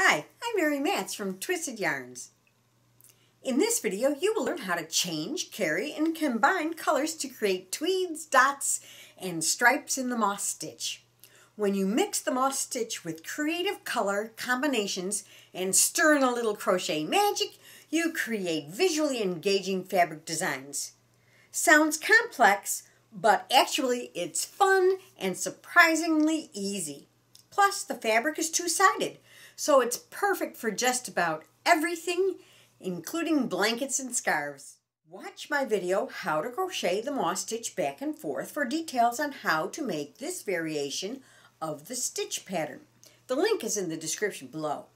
Hi, I'm Mary Matz from Twisted Yarns. In this video, you will learn how to change, carry, and combine colors to create tweeds, dots, and stripes in the moss stitch. When you mix the moss stitch with creative color combinations and stir in a little crochet magic, you create visually engaging fabric designs. Sounds complex, but actually it's fun and surprisingly easy. Plus, the fabric is two-sided, so it's perfect for just about everything, including blankets and scarves. Watch my video, How to Crochet the Moss Stitch Back and Forth, for details on how to make this variation of the stitch pattern. The link is in the description below.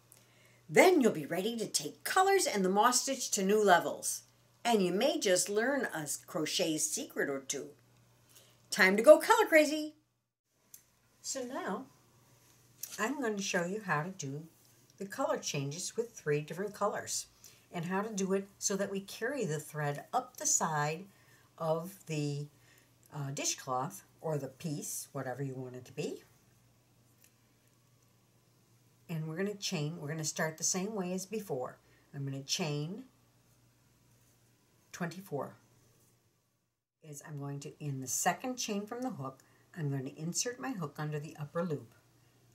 Then you'll be ready to take colors and the moss stitch to new levels. And you may just learn a crochet secret or two. Time to go color crazy! So now I'm going to show you how to do the color changes with three different colors and how to do it so that we carry the thread up the side of the uh, dishcloth or the piece, whatever you want it to be. And we're going to chain, we're going to start the same way as before. I'm going to chain 24 is I'm going to, in the second chain from the hook, I'm going to insert my hook under the upper loop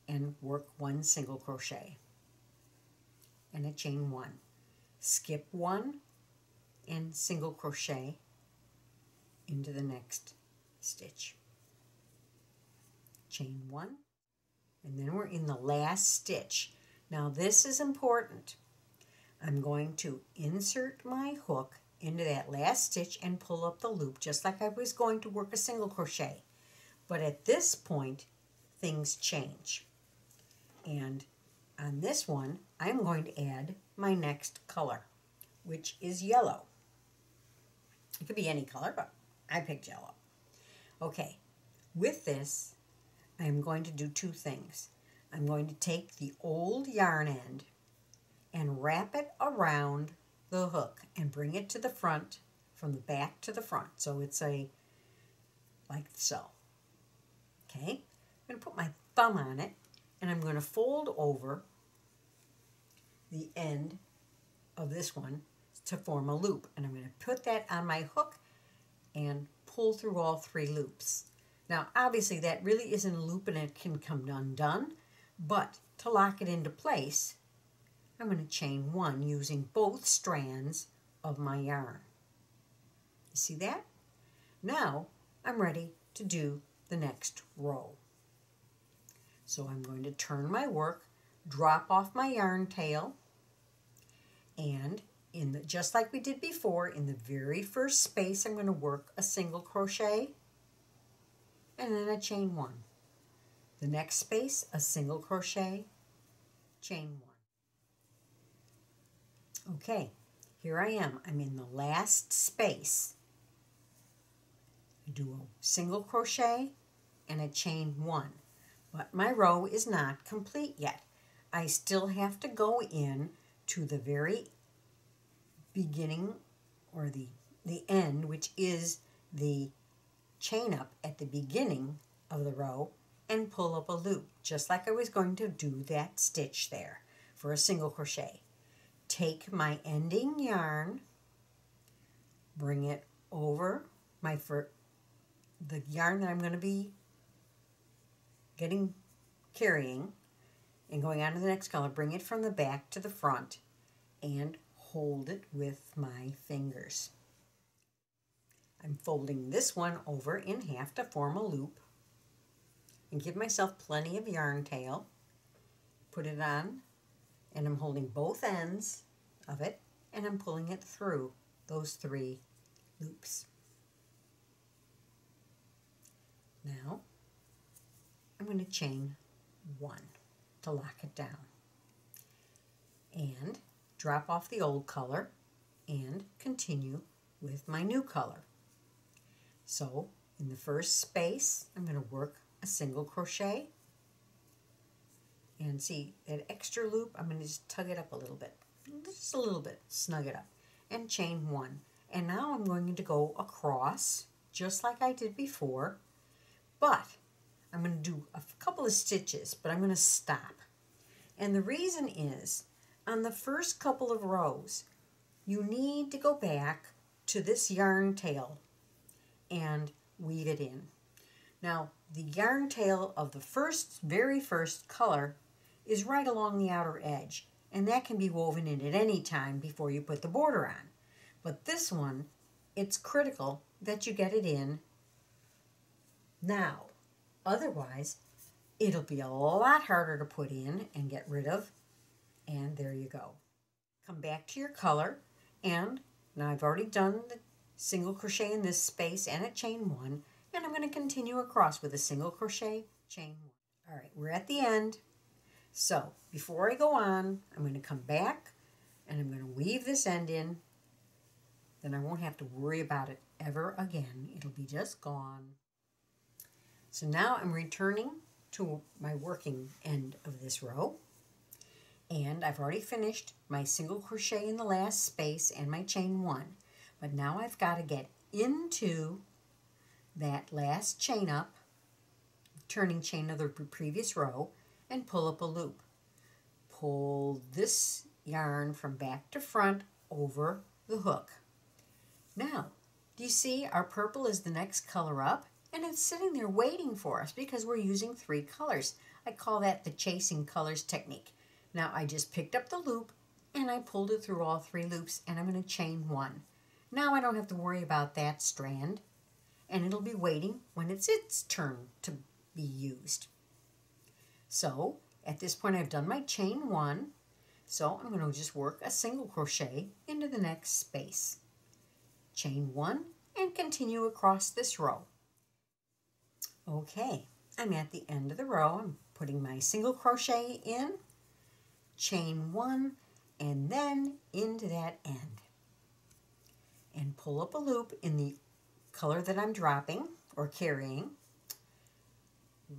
and work one single crochet and a chain one. Skip one and single crochet into the next stitch. Chain one and then we're in the last stitch. Now this is important. I'm going to insert my hook into that last stitch and pull up the loop just like I was going to work a single crochet. But at this point, things change. And on this one, I'm going to add my next color, which is yellow. It could be any color, but I picked yellow. Okay, with this, I'm going to do two things. I'm going to take the old yarn end and wrap it around the hook and bring it to the front from the back to the front. So it's a, like so. Okay, I'm going to put my thumb on it and I'm going to fold over the end of this one to form a loop. And I'm going to put that on my hook and pull through all three loops. Now, obviously, that really isn't a loop and it can come undone, but to lock it into place, I'm going to chain one using both strands of my yarn. You see that? Now I'm ready to do the next row. So I'm going to turn my work, drop off my yarn tail, and in the, just like we did before, in the very first space, I'm going to work a single crochet and then a chain one. The next space, a single crochet, chain one. Okay, here I am. I'm in the last space. I do a single crochet and a chain one. But my row is not complete yet. I still have to go in to the very beginning or the, the end, which is the chain up at the beginning of the row and pull up a loop, just like I was going to do that stitch there for a single crochet take my ending yarn, bring it over my for the yarn that I'm going to be getting carrying and going on to the next color, bring it from the back to the front and hold it with my fingers. I'm folding this one over in half to form a loop and give myself plenty of yarn tail. Put it on and I'm holding both ends of it and I'm pulling it through those three loops. Now I'm going to chain one to lock it down and drop off the old color and continue with my new color. So in the first space I'm going to work a single crochet and see that extra loop, I'm going to just tug it up a little bit. Just a little bit, snug it up. And chain one. And now I'm going to go across, just like I did before. But Stitches, but I'm going to stop. And the reason is, on the first couple of rows, you need to go back to this yarn tail and weave it in. Now, the yarn tail of the first, very first color is right along the outer edge, and that can be woven in at any time before you put the border on. But this one, it's critical that you get it in now. Otherwise, it'll be a lot harder to put in and get rid of. And there you go. Come back to your color and now I've already done the single crochet in this space and a chain one and I'm going to continue across with a single crochet, chain one. All right, we're at the end. So before I go on, I'm going to come back and I'm going to weave this end in. Then I won't have to worry about it ever again. It'll be just gone. So now I'm returning to my working end of this row. And I've already finished my single crochet in the last space and my chain one. But now I've got to get into that last chain up, turning chain of the previous row, and pull up a loop. Pull this yarn from back to front over the hook. Now, do you see our purple is the next color up? And it's sitting there waiting for us because we're using three colors. I call that the chasing colors technique. Now I just picked up the loop and I pulled it through all three loops and I'm going to chain one. Now I don't have to worry about that strand and it'll be waiting when it's its turn to be used. So at this point I've done my chain one so I'm going to just work a single crochet into the next space. Chain one and continue across this row. Okay, I'm at the end of the row. I'm putting my single crochet in, chain one, and then into that end. And pull up a loop in the color that I'm dropping or carrying.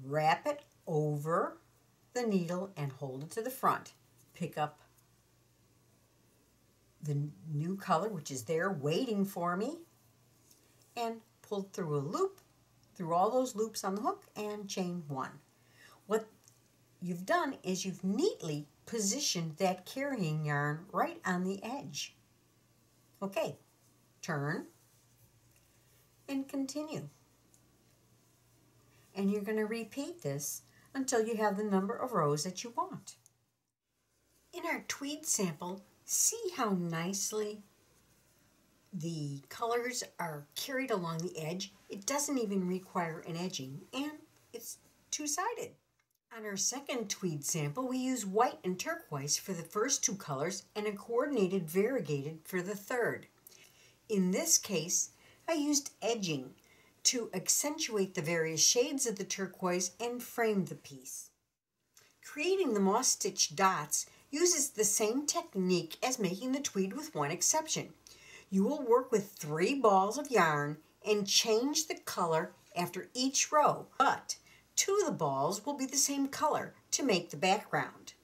Wrap it over the needle and hold it to the front. Pick up the new color, which is there waiting for me, and pull through a loop through all those loops on the hook and chain one. What you've done is you've neatly positioned that carrying yarn right on the edge. Okay, turn and continue. And you're going to repeat this until you have the number of rows that you want. In our tweed sample, see how nicely the colors are carried along the edge. It doesn't even require an edging, and it's two-sided. On our second tweed sample, we use white and turquoise for the first two colors and a coordinated variegated for the third. In this case, I used edging to accentuate the various shades of the turquoise and frame the piece. Creating the moss stitch dots uses the same technique as making the tweed with one exception. You will work with three balls of yarn and change the color after each row, but two of the balls will be the same color to make the background.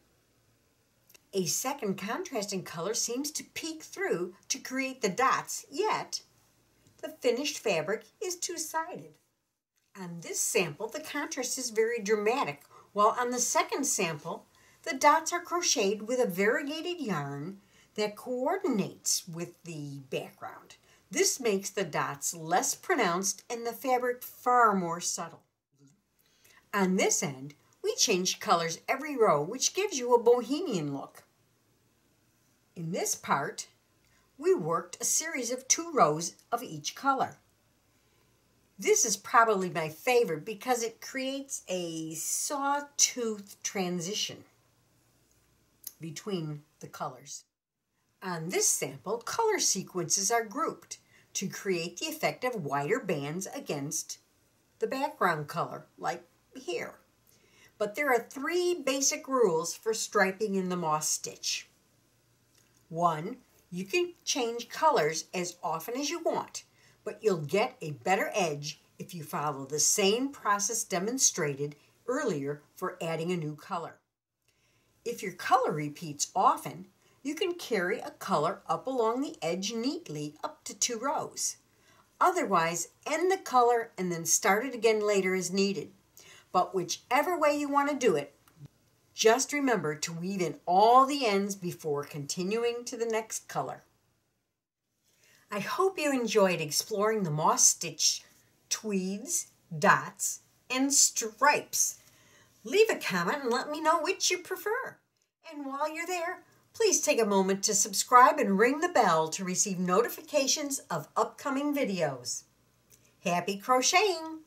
A second contrasting color seems to peek through to create the dots, yet the finished fabric is two-sided. On this sample, the contrast is very dramatic, while on the second sample, the dots are crocheted with a variegated yarn that coordinates with the background. This makes the dots less pronounced and the fabric far more subtle. On this end, we change colors every row, which gives you a bohemian look. In this part, we worked a series of two rows of each color. This is probably my favorite because it creates a sawtooth transition between the colors. On this sample, color sequences are grouped to create the effect of wider bands against the background color, like here. But there are three basic rules for striping in the moss stitch. One, you can change colors as often as you want, but you'll get a better edge if you follow the same process demonstrated earlier for adding a new color. If your color repeats often, you can carry a color up along the edge neatly up to two rows. Otherwise, end the color and then start it again later as needed. But whichever way you want to do it, Just remember to weave in all the ends before continuing to the next color. I hope you enjoyed exploring the moss stitch tweeds, dots, and stripes. Leave a comment and let me know which you prefer. And while you're there, please take a moment to subscribe and ring the bell to receive notifications of upcoming videos. Happy crocheting!